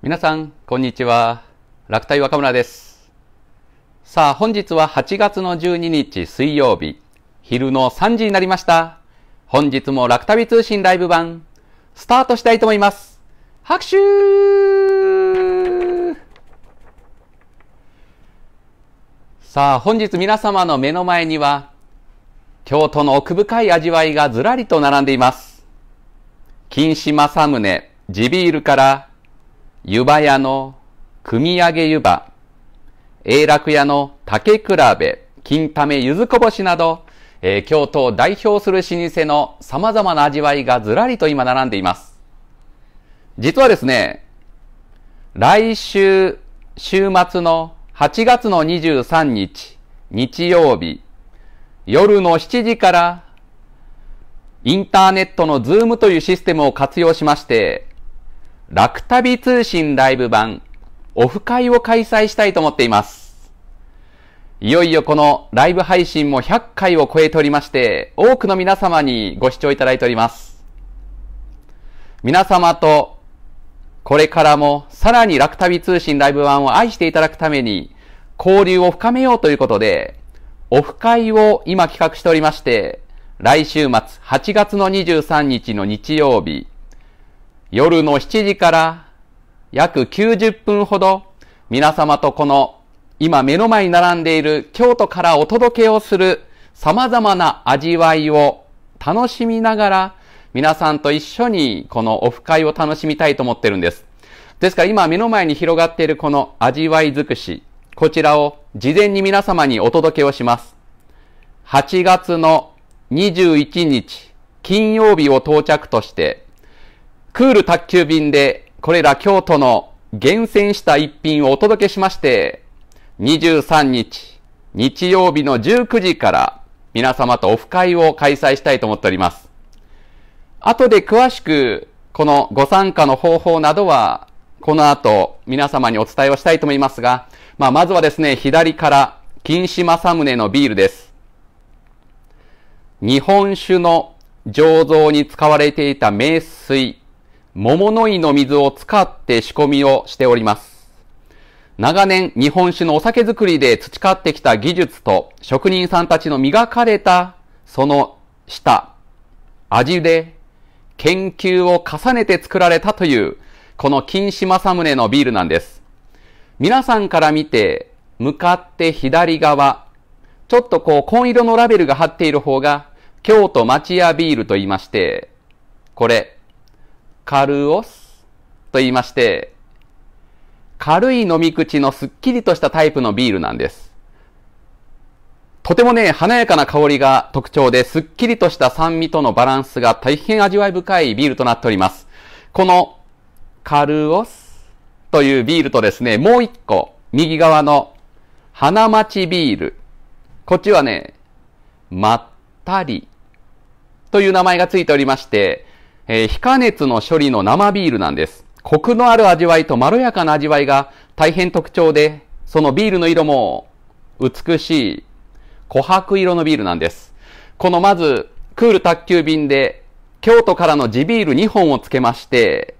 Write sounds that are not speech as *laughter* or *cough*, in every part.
皆さん、こんにちは。楽太若村です。さあ、本日は8月の12日水曜日、昼の3時になりました。本日も楽旅通信ライブ版、スタートしたいと思います。拍手さあ、本日皆様の目の前には、京都の奥深い味わいがずらりと並んでいます。金島正宗、地ビールから湯葉屋の組み上げ湯葉、永楽屋の竹比べ、金亀柚子こぼしなど、えー、京都を代表する老舗の様々な味わいがずらりと今並んでいます。実はですね、来週、週末の8月の23日、日曜日、夜の7時から、インターネットのズームというシステムを活用しまして、楽旅通信ライブ版オフ会を開催したいと思っています。いよいよこのライブ配信も100回を超えておりまして、多くの皆様にご視聴いただいております。皆様とこれからもさらに楽旅通信ライブ版を愛していただくために交流を深めようということで、オフ会を今企画しておりまして、来週末8月の23日の日曜日、夜の7時から約90分ほど皆様とこの今目の前に並んでいる京都からお届けをする様々な味わいを楽しみながら皆さんと一緒にこのオフ会を楽しみたいと思ってるんです。ですから今目の前に広がっているこの味わい尽くし、こちらを事前に皆様にお届けをします。8月の21日金曜日を到着としてクール宅急便でこれら京都の厳選した一品をお届けしまして、23日、日曜日の19時から皆様とオフ会を開催したいと思っております。後で詳しくこのご参加の方法などはこの後皆様にお伝えをしたいと思いますが、まあ、まずはですね、左から金島正宗のビールです。日本酒の醸造に使われていた名水、桃の井の水を使って仕込みをしております。長年日本酒のお酒作りで培ってきた技術と職人さんたちの磨かれたその舌、味で研究を重ねて作られたというこの金島サムネのビールなんです。皆さんから見て向かって左側、ちょっとこう紺色のラベルが貼っている方が京都町屋ビールと言いまして、これカルオスと言いまして、軽い飲み口のすっきりとしたタイプのビールなんです。とてもね、華やかな香りが特徴で、すっきりとした酸味とのバランスが大変味わい深いビールとなっております。このカルオスというビールとですね、もう一個、右側の花町ビール。こっちはね、まったりという名前がついておりまして、えー、非加熱の処理の生ビールなんです。コクのある味わいとまろやかな味わいが大変特徴で、そのビールの色も美しい琥珀色のビールなんです。このまず、クール宅急便で京都からの地ビール2本をつけまして、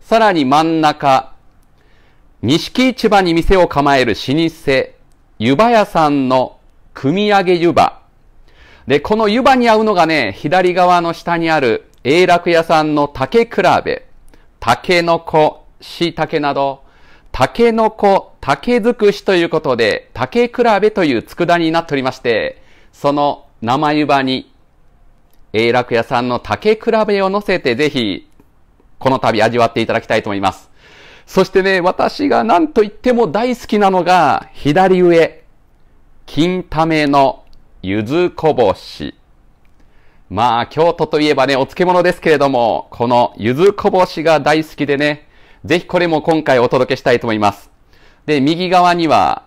さらに真ん中、錦市場に店を構える老舗、湯葉屋さんの組み上げ湯葉。で、この湯葉に合うのがね、左側の下にある永楽屋さんの竹比べ、竹の子、椎茸など、竹の子、竹尽くしということで、竹比べという佃煮になっておりまして、その生湯葉に、永楽屋さんの竹比べを乗せてぜひ、この度味わっていただきたいと思います。そしてね、私が何と言っても大好きなのが、左上、金亀の柚子こぼし。まあ、京都といえばね、お漬物ですけれども、この柚子こぼしが大好きでね、ぜひこれも今回お届けしたいと思います。で、右側には、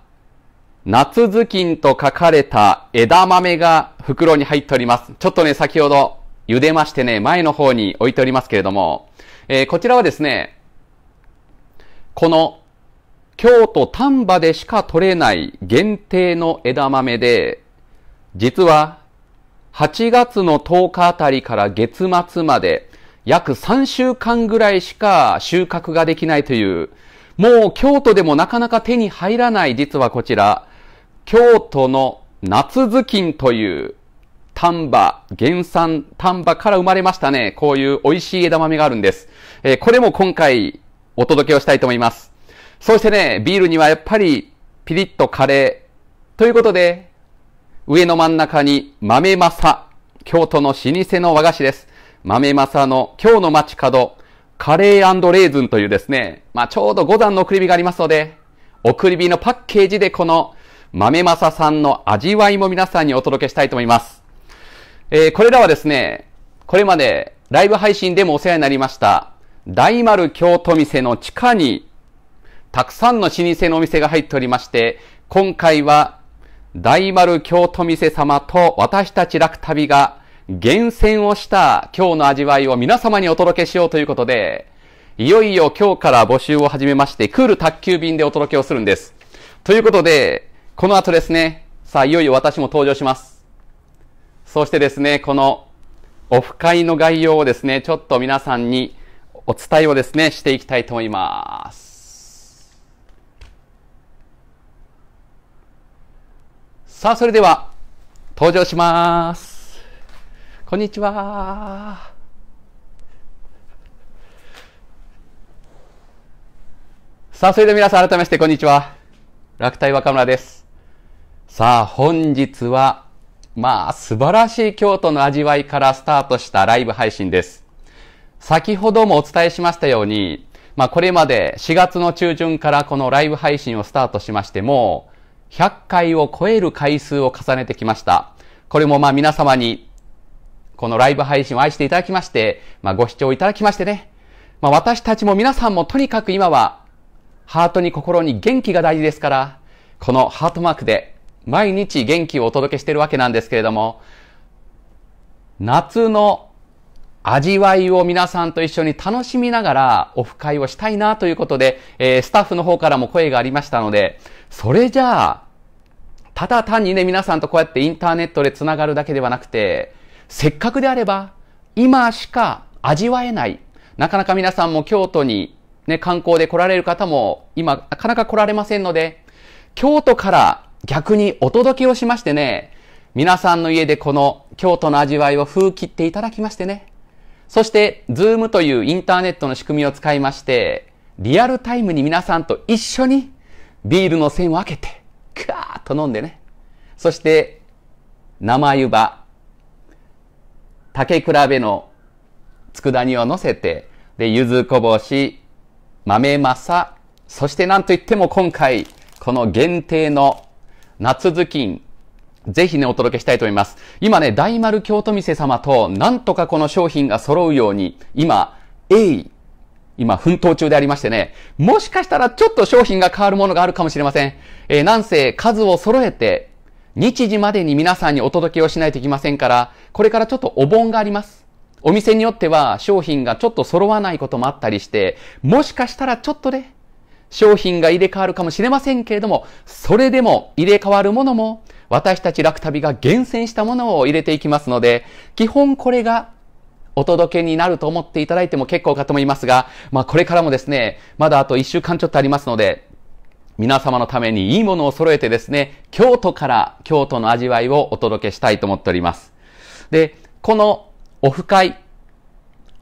夏頭巾と書かれた枝豆が袋に入っております。ちょっとね、先ほど茹でましてね、前の方に置いておりますけれども、えー、こちらはですね、この京都丹波でしか取れない限定の枝豆で、実は8月の10日あたりから月末まで、約3週間ぐらいしか収穫ができないという、もう京都でもなかなか手に入らない実はこちら、京都の夏頭巾という丹波、原産丹波から生まれましたね。こういう美味しい枝豆があるんです。えー、これも今回お届けをしたいと思います。そしてね、ビールにはやっぱりピリッとカレー。ということで、上の真ん中に豆正。京都の老舗の和菓子です。豆正の今日の街角、カレーレーズンというですね、まあちょうど五段の送り火がありますので、送り火のパッケージでこの豆正さんの味わいも皆さんにお届けしたいと思います。えー、これらはですね、これまでライブ配信でもお世話になりました、大丸京都店の地下にたくさんの老舗のお店が入っておりまして、今回は大丸京都店様と私たち楽旅が厳選をした今日の味わいを皆様にお届けしようということで、いよいよ今日から募集を始めまして、クール宅急便でお届けをするんです。ということで、この後ですね、さあいよいよ私も登場します。そしてですね、このオフ会の概要をですね、ちょっと皆さんにお伝えをですね、していきたいと思います。さあ、それでは、登場します。こんにちは。さあ、それでは皆さん改めまして、こんにちは。楽太若村です。さあ、本日は、まあ、素晴らしい京都の味わいからスタートしたライブ配信です。先ほどもお伝えしましたように、まあ、これまで4月の中旬からこのライブ配信をスタートしましても、100回を超える回数を重ねてきました。これもまあ皆様に、このライブ配信を愛していただきまして、まあご視聴いただきましてね、まあ私たちも皆さんもとにかく今は、ハートに心に元気が大事ですから、このハートマークで毎日元気をお届けしているわけなんですけれども、夏の味わいを皆さんと一緒に楽しみながらオフ会をしたいなということで、えー、スタッフの方からも声がありましたので、それじゃあ、ただ単にね、皆さんとこうやってインターネットで繋がるだけではなくて、せっかくであれば、今しか味わえない。なかなか皆さんも京都にね、観光で来られる方も今なかなか来られませんので、京都から逆にお届けをしましてね、皆さんの家でこの京都の味わいを風切っていただきましてね、そして、 Zoom というインターネットの仕組みを使いまして、リアルタイムに皆さんと一緒にビールの栓を開けて、カーッと飲んでね。そして、生湯葉、竹比べの佃煮を乗せて、で、柚子こぼし、豆政、そしてなんといっても今回、この限定の夏頭巾、ぜひね、お届けしたいと思います。今ね、大丸京都店様と、なんとかこの商品が揃うように、今、鋭意、今、奮闘中でありましてね、もしかしたらちょっと商品が変わるものがあるかもしれません。えー、なんせ、数を揃えて、日時までに皆さんにお届けをしないといけませんから、これからちょっとお盆があります。お店によっては商品がちょっと揃わないこともあったりして、もしかしたらちょっとね、商品が入れ替わるかもしれませんけれども、それでも入れ替わるものも、私たち楽旅が厳選したものを入れていきますので、基本これがお届けになると思っていただいても結構かと思いますが、まあこれからもですね、まだあと1週間ちょっとありますので、皆様のためにいいものを揃えてですね、京都から京都の味わいをお届けしたいと思っております。で、このオフ会、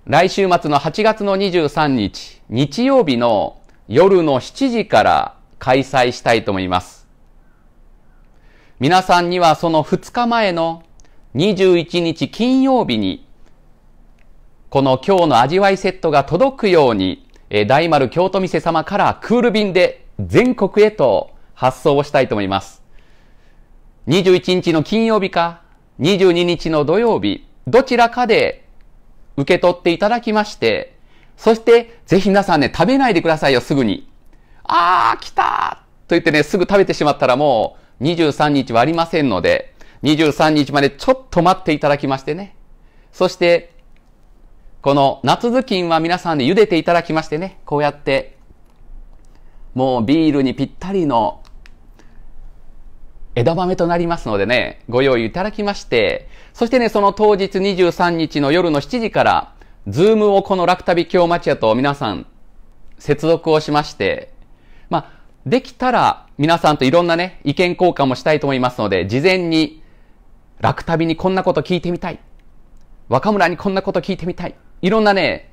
来週末の8月の23日、日曜日の夜の7時から開催したいと思います。皆さんにはその2日前の21日金曜日に、この今日の味わいセットが届くように、え大丸京都店様からクール便で全国へと発送をしたいと思います。21日の金曜日か、22日の土曜日、どちらかで受け取っていただきまして、そしてぜひ皆さんね、食べないでくださいよ、すぐに。あー、来たと言ってね、すぐ食べてしまったらもう、23日はありませんので、23日までちょっと待っていただきましてね。そして、この夏頭巾は皆さんで茹でていただきましてね、こうやって、もうビールにぴったりの枝豆となりますのでね、ご用意いただきまして、そしてね、その当日23日の夜の7時から、ズームをこの楽旅京町屋と皆さん、接続をしまして、まあ、できたら皆さんといろんなね、意見交換もしたいと思いますので、事前に楽旅にこんなこと聞いてみたい。若村にこんなこと聞いてみたい。いろんなね、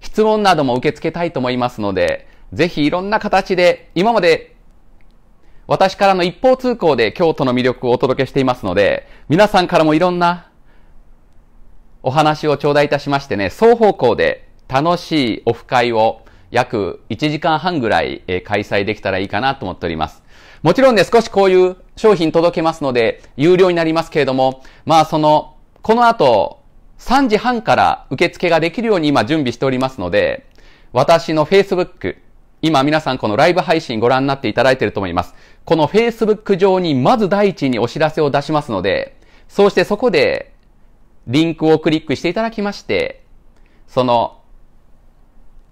質問なども受け付けたいと思いますので、ぜひいろんな形で、今まで私からの一方通行で京都の魅力をお届けしていますので、皆さんからもいろんなお話を頂戴いたしましてね、双方向で楽しいオフ会を約1時間半ぐらい開催できたらいいかなと思っております。もちろんね、少しこういう商品届けますので、有料になりますけれども、まあその、この後、3時半から受付ができるように今準備しておりますので、私の Facebook、今皆さんこのライブ配信ご覧になっていただいていると思います。この Facebook 上にまず第一にお知らせを出しますので、そうしてそこでリンクをクリックしていただきまして、その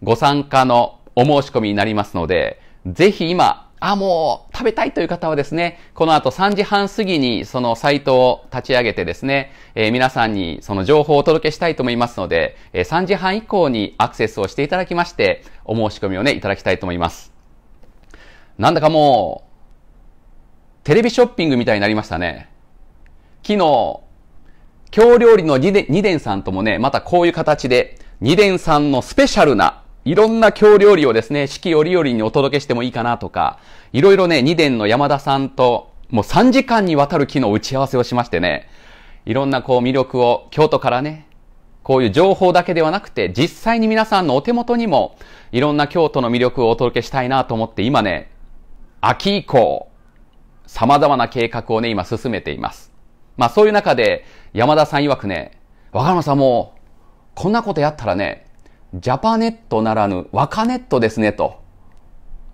ご参加のお申し込みになりますので、ぜひ今、あ、もう食べたいという方はですね、この後3時半過ぎにそのサイトを立ち上げてですね、えー、皆さんにその情報をお届けしたいと思いますので、えー、3時半以降にアクセスをしていただきまして、お申し込みをね、いただきたいと思います。なんだかもう、テレビショッピングみたいになりましたね。昨日、京料理の二伝さんともね、またこういう形で、二伝さんのスペシャルないろんな京料理をですね、四季折々にお届けしてもいいかなとか、いろいろね、二伝の山田さんと、もう3時間にわたる昨日打ち合わせをしましてね、いろんなこう魅力を京都からね、こういう情報だけではなくて、実際に皆さんのお手元にも、いろんな京都の魅力をお届けしたいなと思って、今ね、秋以降、様々な計画をね、今進めています。まあそういう中で、山田さん曰くね、若山さんもう、こんなことやったらね、ジャパネットならぬ若ネットですね、と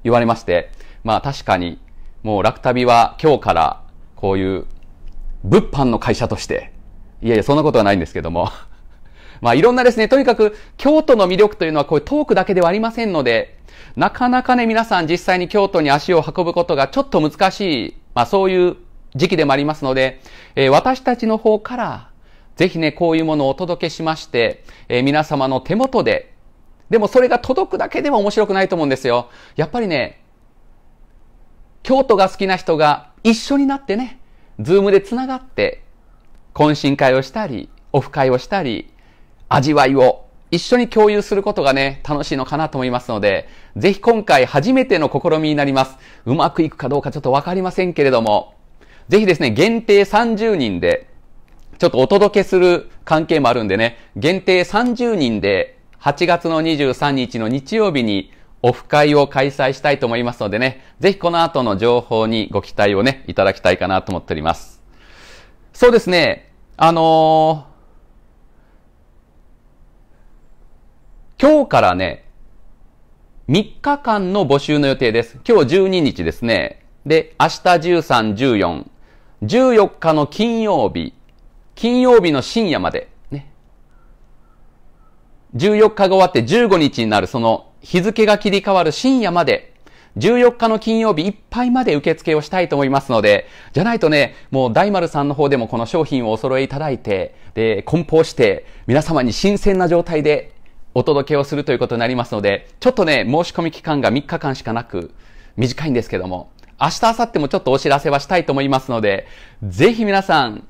言われまして、まあ確かに、もう楽旅は今日からこういう物販の会社として、いやいや、そんなことはないんですけども、*laughs* まあいろんなですね、とにかく京都の魅力というのはこういうトークだけではありませんので、なかなかね、皆さん実際に京都に足を運ぶことがちょっと難しい、まあそういう時期でもありますので、えー、私たちの方からぜひね、こういうものをお届けしまして、えー、皆様の手元で、でもそれが届くだけでも面白くないと思うんですよ。やっぱりね、京都が好きな人が一緒になってね、ズームで繋がって、懇親会をしたり、オフ会をしたり、味わいを一緒に共有することがね、楽しいのかなと思いますので、ぜひ今回初めての試みになります。うまくいくかどうかちょっとわかりませんけれども、ぜひですね、限定30人で、ちょっとお届けする関係もあるんでね、限定30人で8月の23日の日曜日にオフ会を開催したいと思いますのでね、ぜひこの後の情報にご期待をね、いただきたいかなと思っております。そうですね、あのー、今日からね、3日間の募集の予定です。今日12日ですね。で、明日13、14、14日の金曜日、金曜日の深夜まで、14日が終わって15日になるその日付が切り替わる深夜まで、14日の金曜日いっぱいまで受付をしたいと思いますので、じゃないとね、もう大丸さんの方でもこの商品をお揃えいただいて、で、梱包して、皆様に新鮮な状態でお届けをするということになりますので、ちょっとね、申し込み期間が3日間しかなく、短いんですけども、明日、明後日もちょっとお知らせはしたいと思いますので、ぜひ皆さん、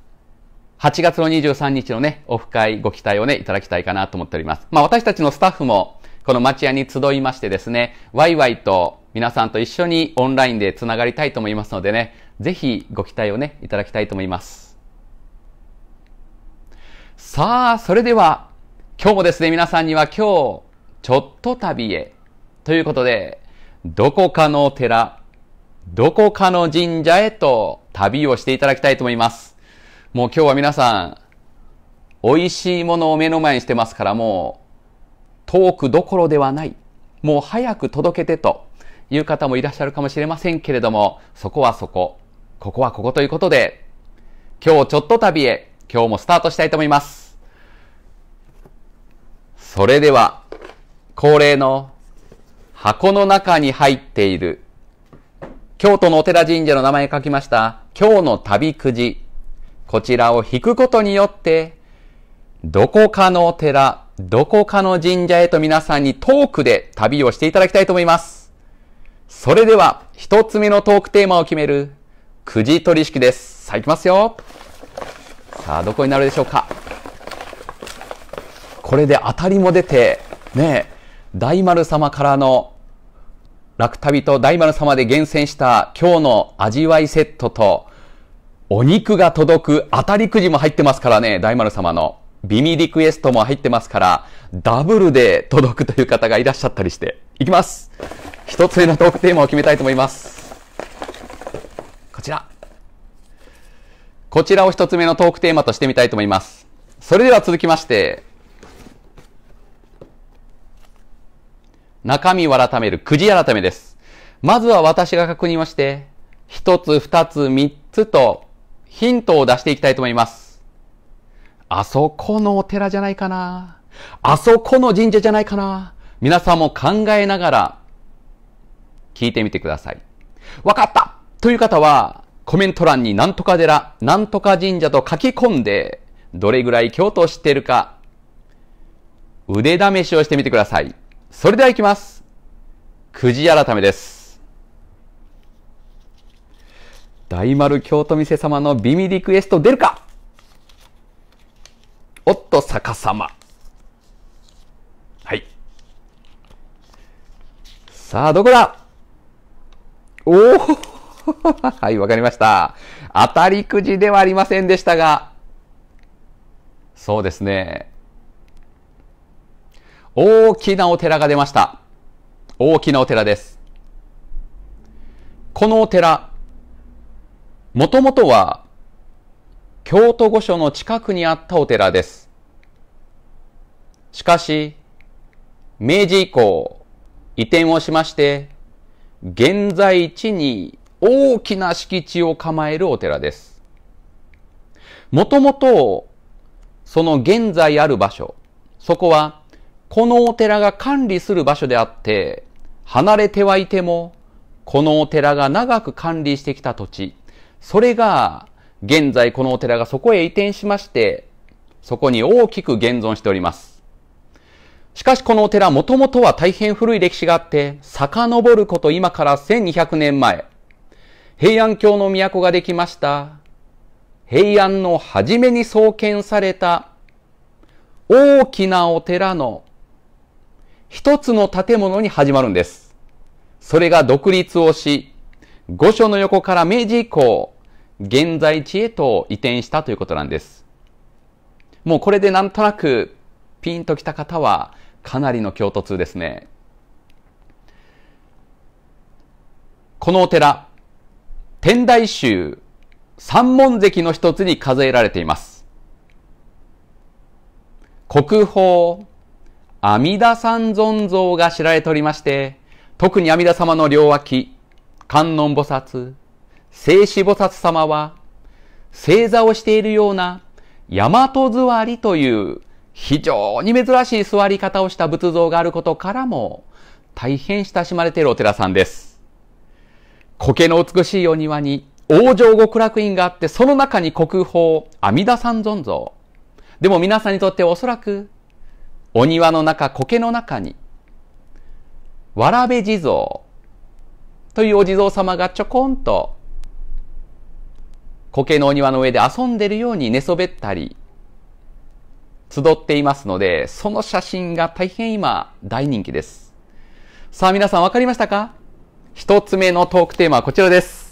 8月の23日のね、オフ会ご期待をね、いただきたいかなと思っております。まあ私たちのスタッフも、この町屋に集いましてですね、ワイワイと皆さんと一緒にオンラインで繋がりたいと思いますのでね、ぜひご期待をね、いただきたいと思います。さあ、それでは、今日もですね、皆さんには今日、ちょっと旅へ、ということで、どこかの寺、どこかの神社へと旅をしていただきたいと思います。もう今日は皆さん、美味しいものを目の前にしてますから、もう、遠くどころではない。もう早く届けてという方もいらっしゃるかもしれませんけれども、そこはそこ、ここはここということで、今日ちょっと旅へ、今日もスタートしたいと思います。それでは、恒例の箱の中に入っている、京都のお寺神社の名前書きました、今日の旅くじ、こちらを引くことによって、どこかのお寺、どこかの神社へと皆さんにトークで旅をしていただきたいと思います。それでは、一つ目のトークテーマを決める、くじ取り式です。さあ、行きますよ。さあ、どこになるでしょうか。これで当たりも出て、ねえ大丸様からの楽旅と大丸様で厳選した今日の味わいセットと、お肉が届く当たりくじも入ってますからね、大丸様の。ビミリクエストも入ってますから、ダブルで届くという方がいらっしゃったりして。いきます一つ目のトークテーマを決めたいと思います。こちら。こちらを一つ目のトークテーマとしてみたいと思います。それでは続きまして、中身を改めるくじ改めです。まずは私が確認をして、一つ、二つ、三つとヒントを出していきたいと思います。あそこのお寺じゃないかな。あそこの神社じゃないかな。皆さんも考えながら聞いてみてください。わかったという方はコメント欄になんとか寺、なんとか神社と書き込んでどれぐらい京都を知っているか腕試しをしてみてください。それでは行きます。くじ改めです。大丸京都店様のビミリクエスト出るか？おっと逆さま。はい。さあ、どこだ？おお *laughs* はい、わかりました。当たりくじではありませんでしたが、そうですね。大きなお寺が出ました。大きなお寺です。このお寺、もともとは京都御所の近くにあったお寺です。しかし、明治以降、移転をしまして、現在地に大きな敷地を構えるお寺です。もともと、その現在ある場所、そこは、このお寺が管理する場所であって、離れてはいても、このお寺が長く管理してきた土地、それが現在このお寺がそこへ移転しまして、そこに大きく現存しております。しかしこのお寺もともとは大変古い歴史があって、遡ること今から1200年前、平安京の都ができました。平安の初めに創建された大きなお寺の一つの建物に始まるんです。それが独立をし、御所の横から明治以降、現在地へと移転したということなんです。もうこれでなんとなくピンときた方はかなりの京都通ですね。このお寺、天台宗三門石の一つに数えられています。国宝阿弥陀三尊像が知られておりまして、特に阿弥陀様の両脇、観音菩薩、聖子菩薩様は、正座をしているような大和座りという非常に珍しい座り方をした仏像があることからも、大変親しまれているお寺さんです。苔の美しいお庭に往生極楽院があって、その中に国宝阿弥陀三尊像。でも皆さんにとっておそらく、お庭の中、苔の中に、わらべ地蔵というお地蔵様がちょこんと苔のお庭の上で遊んでるように寝そべったり、集っていますので、その写真が大変今大人気です。さあ皆さんわかりましたか？一つ目のトークテーマはこちらです。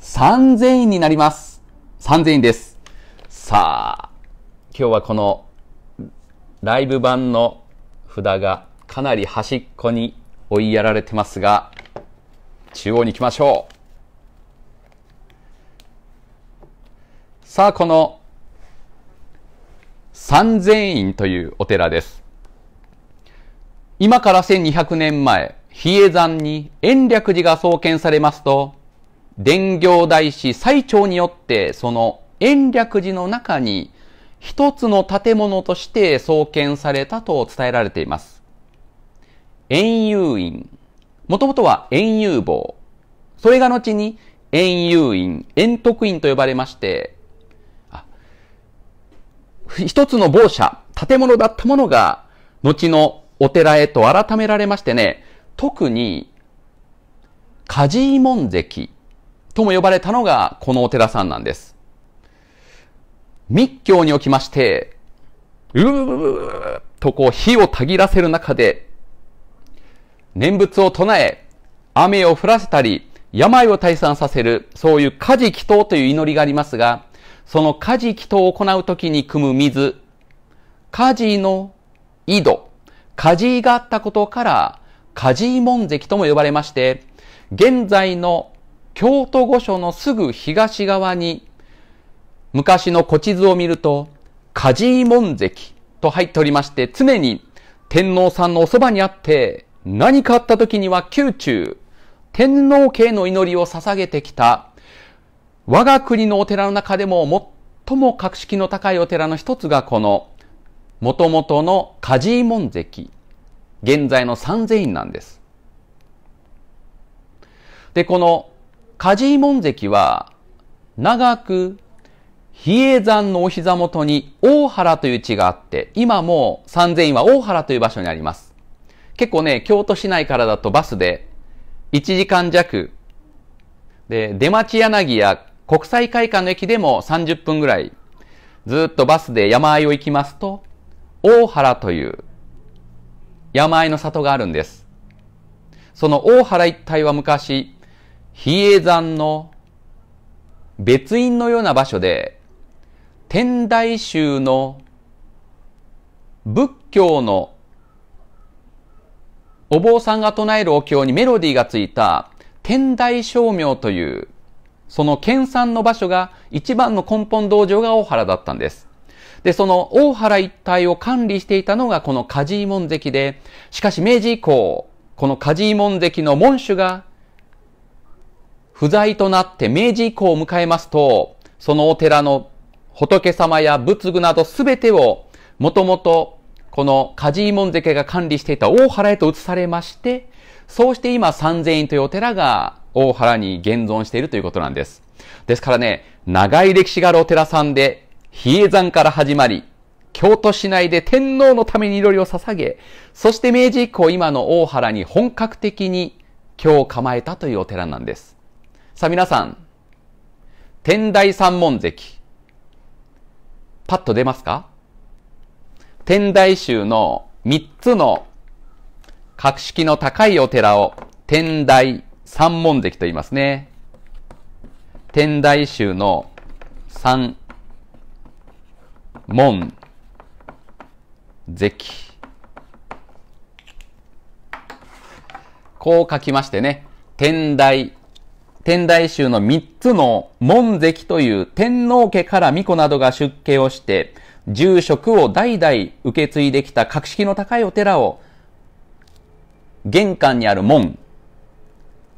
3000円になります。3000円です。さあ、今日はこのライブ版の札がかなり端っこに追いやられてますが、中央に行きましょう。さあ、この三千院というお寺です。今から1200年前、比叡山に延暦寺が創建されますと、伝行大師最長によってその延暦寺の中に一つの建物として創建されたと伝えられています。円遊院。もともとは円遊坊。それが後に円遊院、円徳院と呼ばれまして、一つの某社、建物だったものが、後のお寺へと改められましてね、特に、梶井門跡とも呼ばれたのがこのお寺さんなんです。密教におきまして、うーっとこう火をたぎらせる中で、念仏を唱え、雨を降らせたり、病を退散させる、そういう火事祈祷という祈りがありますが、その火事祈祷を行うときに汲む水、火事の井戸、火事があったことから、火事門関とも呼ばれまして、現在の京都御所のすぐ東側に、昔の古地図を見ると、火事門関と入っておりまして、常に天皇さんのおそばにあって、何かあった時には宮中、天皇家の祈りを捧げてきた、我が国のお寺の中でも最も格式の高いお寺の一つがこの、元々の梶井門関、現在の三千院なんです。で、この梶井門関は、長く比叡山のお膝元に大原という地があって、今も三千院は大原という場所にあります。結構ね、京都市内からだとバスで1時間弱。で、出町柳や国際会館の駅でも30分ぐらい、ずっとバスで山あいを行きますと、大原という山あいの里があるんです。その大原一帯は昔、比叡山の別院のような場所で、天台宗の仏教のお坊さんが唱えるお経にメロディーがついた天台正明という、その研鑽の場所が一番の根本道場が大原だったんです。で、その大原一帯を管理していたのがこの梶井門関で、しかし明治以降、この梶井門関の門主が不在となって明治以降を迎えますと、そのお寺の仏様や仏具などすべてをもともとこの梶井門関が管理していた大原へと移されまして、そうして今三千院というお寺が大原に現存しているということなんです。ですからね、長い歴史があるお寺さんで、比叡山から始まり、京都市内で天皇のために祈りを捧げ、そして明治以降今の大原に本格的に今日構えたというお寺なんです。さあ皆さん、天台三門関、パッと出ますか？天台宗の三つの格式の高いお寺を天台三門関と言いますね。天台宗の三門関。こう書きましてね、天台、天台宗の三つの門関という天皇家から巫女などが出家をして、住職を代々受け継いできた格式の高いお寺を、玄関にある門、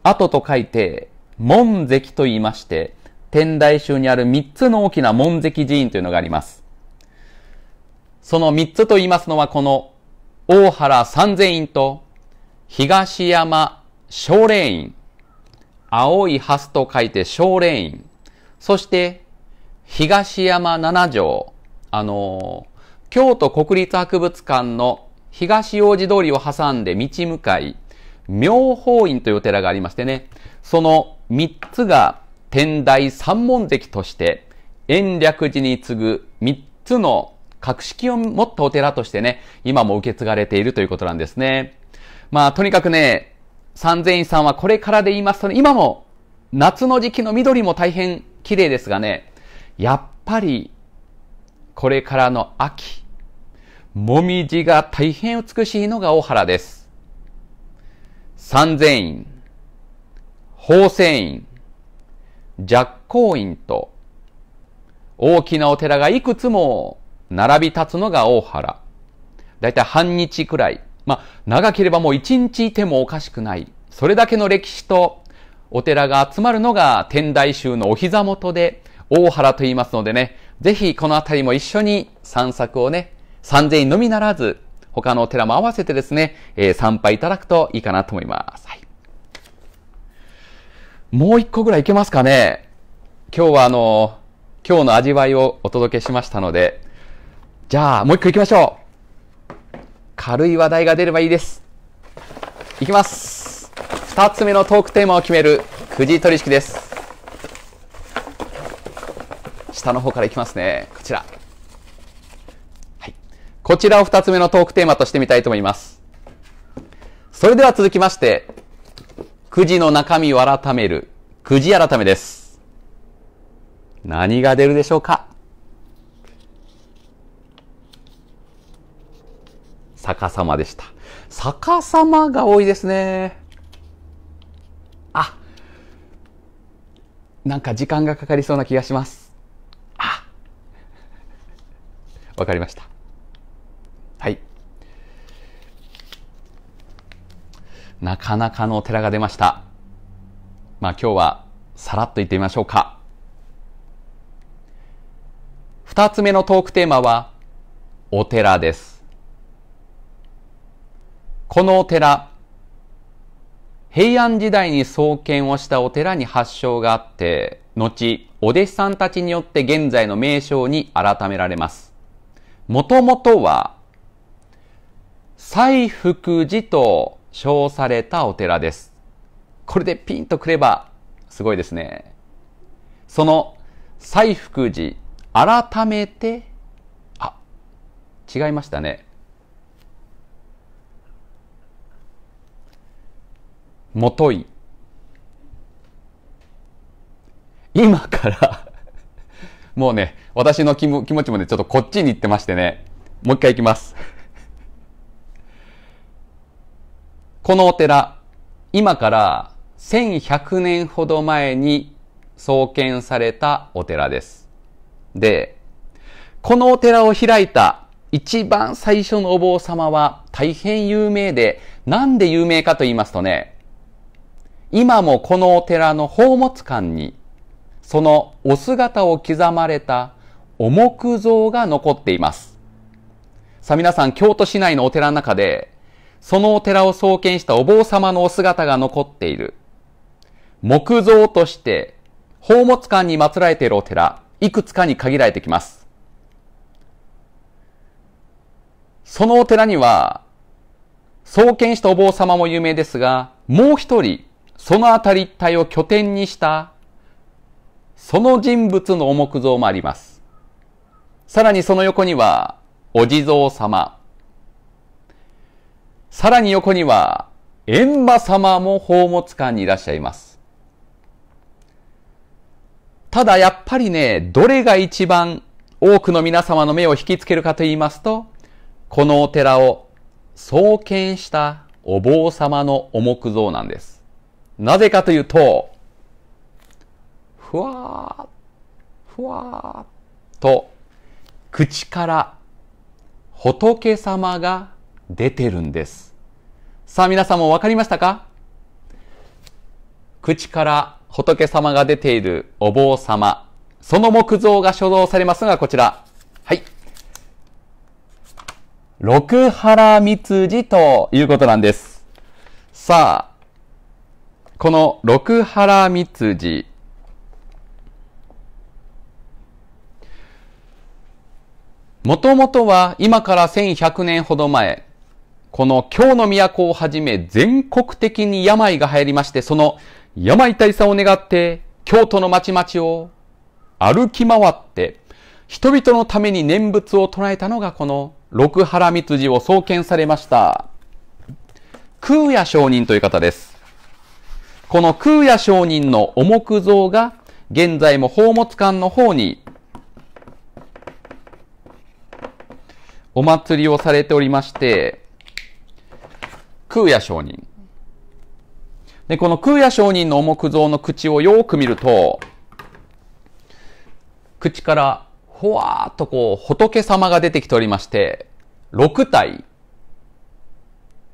後と書いて、門関と言いまして、天台宗にある三つの大きな門関寺院というのがあります。その三つと言いますのは、この大原三千院と東山奨励院、青い蓮と書いて奨励院、そして東山七条、あの、京都国立博物館の東大路通りを挟んで道向かい、妙法院というお寺がありましてね、その三つが天台三門関として、延暦寺に次ぐ三つの格式を持ったお寺としてね、今も受け継がれているということなんですね。まあ、とにかくね、三千院さんはこれからで言いますとね、今も夏の時期の緑も大変綺麗ですがね、やっぱりこれからの秋、もみじが大変美しいのが大原です。三千院、法泉院、寂光院と、大きなお寺がいくつも並び立つのが大原。だいたい半日くらい。まあ、長ければもう一日いてもおかしくない。それだけの歴史とお寺が集まるのが天台宗のお膝元で大原と言いますのでね、ぜひこの辺りも一緒に散策をね、三千院のみならず、他のお寺も合わせてですね、えー、参拝いただくといいかなと思います。はい。もう一個ぐらいいけますかね今日はあの、今日の味わいをお届けしましたので、じゃあ、もう一個行きましょう。軽い話題が出ればいいです。いきます。二つ目のトークテーマを決めるくじ取引です。下の方からいきますね。こちら。はい。こちらを二つ目のトークテーマとしてみたいと思います。それでは続きまして、くじの中身を改める、くじ改めです。何が出るでしょうか？逆さまでした。逆さまが多いですね。あ、なんか時間がかかりそうな気がします。あ、わかりました。はい。なかなかのお寺が出ました。まあ今日はさらっと言ってみましょうか。二つ目のトークテーマは、お寺です。このお寺、平安時代に創建をしたお寺に発祥があって、後、お弟子さんたちによって現在の名称に改められます。もともとは、西福寺と称されたお寺です。これでピンとくれば、すごいですね。その西福寺、改めて、あ、違いましたね。もとい。今からもうね、私の気持ちもね、ちょっとこっちに行ってましてね、もう一回行きます。*laughs* このお寺、今から1100年ほど前に創建されたお寺です。で、このお寺を開いた一番最初のお坊様は大変有名で、なんで有名かと言いますとね、今もこのお寺の宝物館に、そのお姿を刻まれたお木像が残っています。さあ皆さん、京都市内のお寺の中で、そのお寺を創建したお坊様のお姿が残っている。木像として宝物館に祀られているお寺、いくつかに限られてきます。そのお寺には、創建したお坊様も有名ですが、もう一人、その辺り一帯を拠点にした、その人物のお木像もあります。さらにその横には、お地蔵様。さらに横には、閻魔様も宝物館にいらっしゃいます。ただやっぱりね、どれが一番多くの皆様の目を引きつけるかと言いますと、このお寺を創建したお坊様のお木像なんです。なぜかというと、ふわー、ふわーと、口から仏様が出てるんです。さあ皆さんもわかりましたか？口から仏様が出ているお坊様、その木像が所蔵されますがこちら。はい。六原密寺ということなんです。さあ、この六原密寺もともとは今から1100年ほど前、この京の都をはじめ全国的に病が流行りまして、その病退散を願って京都の町々を歩き回って人々のために念仏を唱えたのがこの六原密寺を創建されました。空也上人という方です。この空也上人のお木像が現在も宝物館の方にお祭りをされておりまして、空也上人。で、この空也上人のお木像の口をよく見ると、口からほわーっとこう仏様が出てきておりまして、6体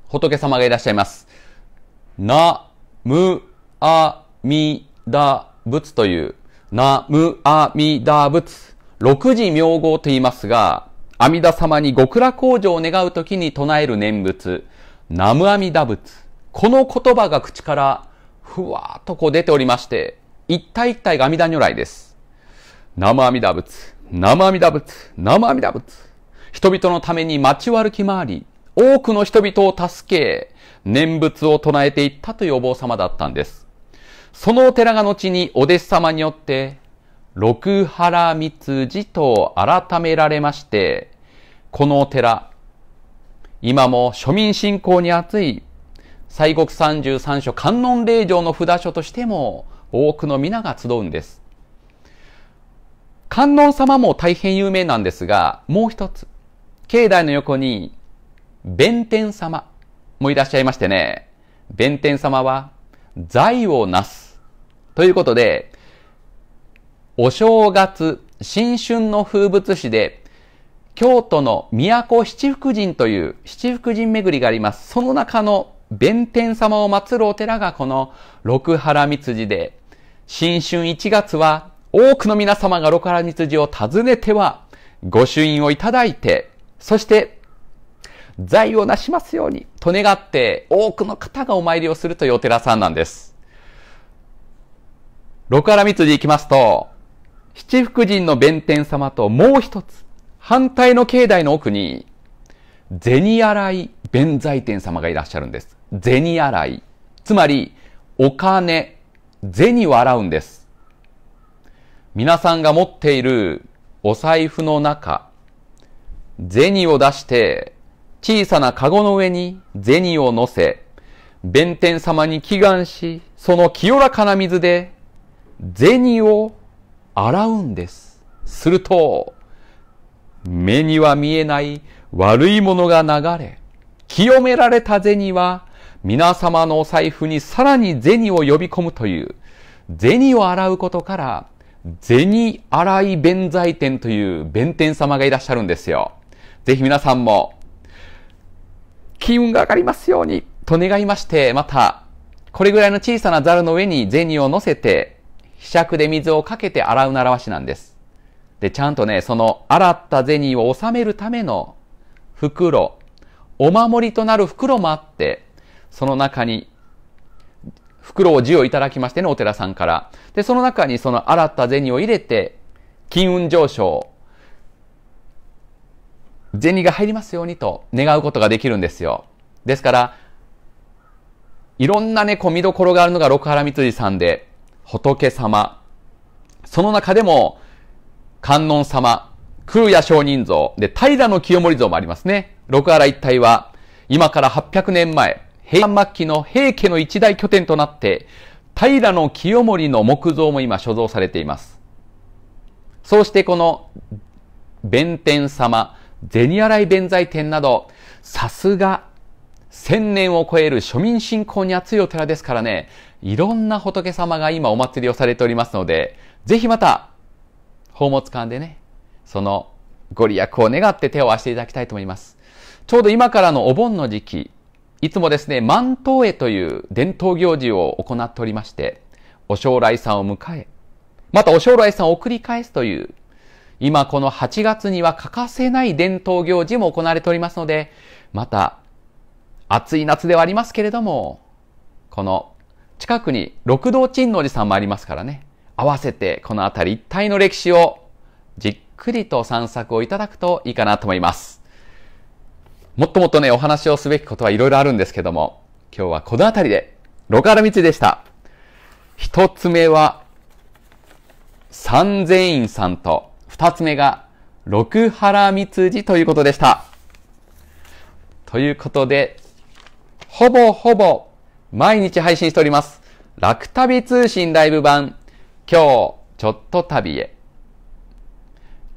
仏様がいらっしゃいます。な、む、あみだ仏という、なむあみだ仏、六時名号と言いますが、阿弥陀様に極楽往生を願うときに唱える念仏、南無阿弥陀仏。この言葉が口からふわーっとこう出ておりまして、一体一体が阿弥陀如来です。南無阿弥陀仏、南無阿弥陀仏、南無阿弥陀仏。人々のために街を歩き回り、多くの人々を助け、念仏を唱えていったというお坊様だったんです。そのお寺が後にお弟子様によって、六原三寺と改められまして、このお寺、今も庶民信仰に熱い西国三十三所観音霊場の札所としても多くの皆が集うんです。観音様も大変有名なんですが、もう一つ、境内の横に弁天様もいらっしゃいましてね、弁天様は財をなすということで、お正月、新春の風物詩で、京都の都七福神という七福神巡りがあります。その中の弁天様を祀るお寺がこの六原三辻で、新春1月は多くの皆様が六原三辻を訪ねては、御朱印をいただいて、そして財を成しますようにと願って多くの方がお参りをするというお寺さんなんです。六原三辻行きますと、七福神の弁天様ともう一つ、反対の境内の奥に、銭洗い弁財天様がいらっしゃるんです。銭洗い。つまり、お金、銭を洗うんです。皆さんが持っているお財布の中、銭を出して、小さなカゴの上に銭を乗せ、弁天様に祈願し、その清らかな水で銭を洗うんです。すると、目には見えない悪いものが流れ、清められた銭は皆様のお財布にさらに銭を呼び込むという、銭を洗うことから、銭洗い弁財天という弁天様がいらっしゃるんですよ。ぜひ皆さんも、気運が上がりますようにと願いまして、また、これぐらいの小さなザルの上に銭を乗せて、ひしゃくで水をかけて洗う習わしなんです。で、ちゃんとね、その洗った銭を収めるための袋、お守りとなる袋もあって、その中に袋を授与いただきましてね、お寺さんから。で、その中にその洗った銭を入れて、金運上昇、銭が入りますようにと願うことができるんですよ。ですから、いろんなね、こう見どころがあるのが六原三辻さんで、仏様、その中でも、観音様、空也上人像、で、平の清盛像もありますね。六原一帯は、今から800年前、平安末期の平家の一大拠点となって、平の清盛の木像も今所蔵されています。そうしてこの弁天様、銭洗弁財天など、さすが千年を超える庶民信仰に熱いお寺ですからね、いろんな仏様が今お祭りをされておりますので、ぜひまた、宝物館でね、そのご利益を願って手を合わせていただきたいと思います。ちょうど今からのお盆の時期、いつもですね、万灯会という伝統行事を行っておりまして、お将来さんを迎え、またお将来さんを送り返すという、今この8月には欠かせない伝統行事も行われておりますので、また、暑い夏ではありますけれども、この近くに六道珍王寺さんもありますからね、合わせてこの辺り一帯の歴史をじっくりと散策をいただくといいかなと思います。もっともっとね、お話をすべきことはいろいろあるんですけども、今日はこの辺りで、ロカル道でした。一つ目は、三千院さんと、二つ目が、六原三辻ということでした。ということで、ほぼほぼ毎日配信しております。楽旅通信ライブ版、今日ちょっと旅へ。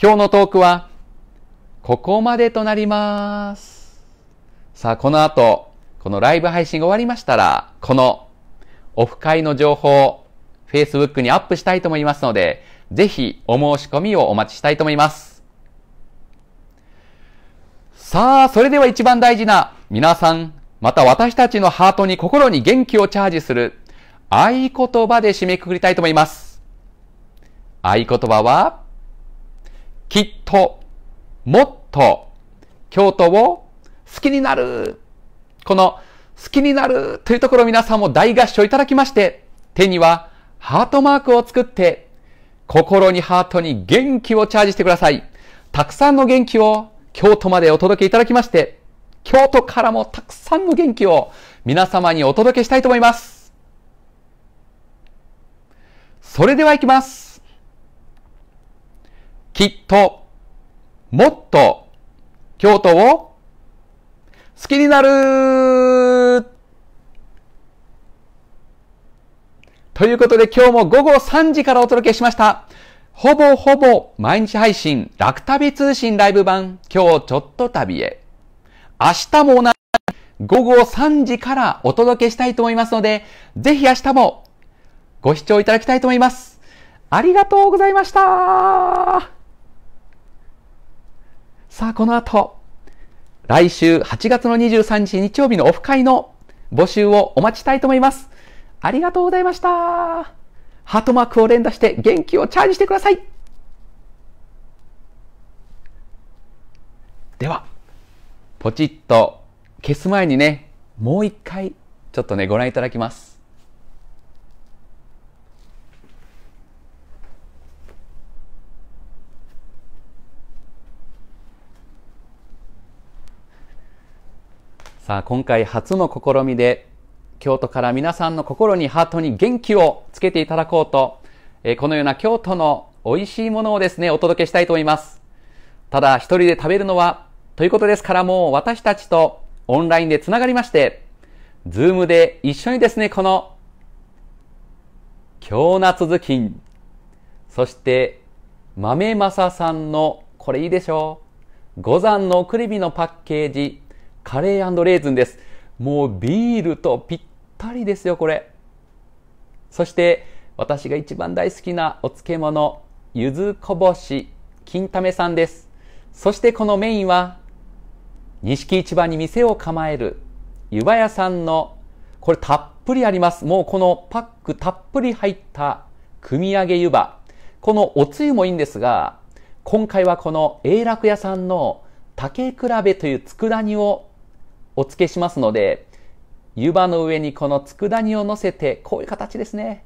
今日のトークは、ここまでとなります。さあ、この後、このライブ配信が終わりましたら、このオフ会の情報、Facebook にアップしたいと思いますので、ぜひお申し込みをお待ちしたいと思います。さあ、それでは一番大事な皆さん、また私たちのハートに心に元気をチャージする合言葉で締めくくりたいと思います。合言葉は、きっと、もっと、京都を好きになる。この好きになるというところ皆さんも大合唱いただきまして、手にはハートマークを作って、心にハートに元気をチャージしてください。たくさんの元気を京都までお届けいただきまして、京都からもたくさんの元気を皆様にお届けしたいと思います。それでは行きます。きっと、もっと、京都を好きになるということで今日も午後3時からお届けしました。ほぼほぼ毎日配信、楽旅通信ライブ版、今日ちょっと旅へ。明日も同じ午後3時からお届けしたいと思いますので、ぜひ明日もご視聴いただきたいと思います。ありがとうございました。さあ、この後、来週8月の23日日曜日のオフ会の募集をお待ちしたいと思います。ありがとうございました。ハートマークを連打して元気をチャージしてください。では、ポチッと消す前にね、もう一回ちょっとね、ご覧いただきます。さあ、今回初の試みで京都から皆さんの心にハートに元気をつけていただこうと、えこのような京都の美味しいものをですね、お届けしたいと思います。ただ一人で食べるのは、ということですからもう私たちとオンラインでつながりまして、ズームで一緒にですね、この京夏頭巾、そして豆正さんの、これいいでしょう。五山の送り火のパッケージ、カレーレーズンです。もうビールとぴったりですよ、これ。そして、私が一番大好きなお漬物、柚子こぼし、金為さんです。そしてこのメインは、錦市場に店を構える、湯葉屋さんの、これたっぷりあります。もうこのパックたっぷり入った、組み上げ湯葉。このおつゆもいいんですが、今回はこの永楽屋さんの竹比べという佃煮をお付けしますので、湯葉の上にこの佃煮を乗せて、こういう形ですね。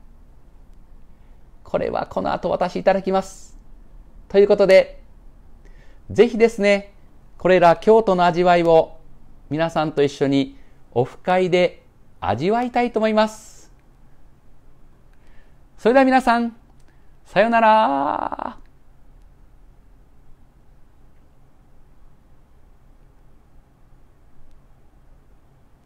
これはこの後私いただきます。ということで、ぜひですね、これら京都の味わいを皆さんと一緒にオフ会で味わいたいと思います。それでは皆さん、さようなら。